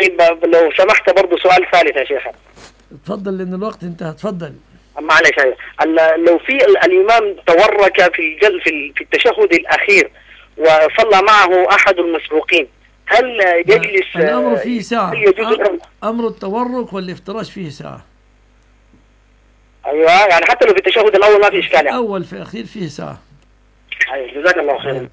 طيب لو سمحت برضه سؤال ثالث يا شيخ تفضل لأن الوقت انتهى. تفضل. معلش أيوة. لو في الإمام تورك في الجل في التشهد الأخير وصلى معه أحد المسبوقين هل يجلس الأمر فيه ساعة. أمر التورك والافتراش فيه سعة. أيوه يعني حتى لو في التشهد الأول ما في إشكال يعني أول في أخير فيه سعة. أيوة جزاك الله خيرا. أيوة.